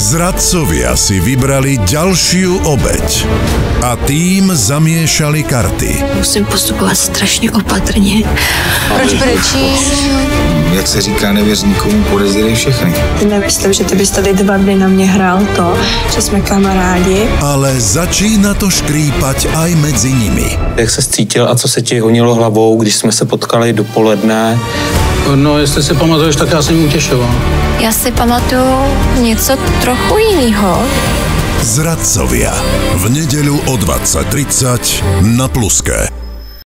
Zradcovia si vybrali ďalšiu obeď a tým zamiešali karty. Musím postupovat strašně opatrně. Proč brečíš? Jak se říká nevěřníkům, podezírej všechny. Nemyslím, že ty bys tady dva dny na mě hrál to, že jsme kamarádi. Ale začína to škrípať aj medzi nimi. Jak se cítil a co se ti honilo hlavou, když jsme se potkali dopoledne? No, jestli si pamatuješ, tak já jsem utěšoval. Já si pamatuju něco trochu jiného. Zradcovia. V nedeľu o 20.30 na Pluske.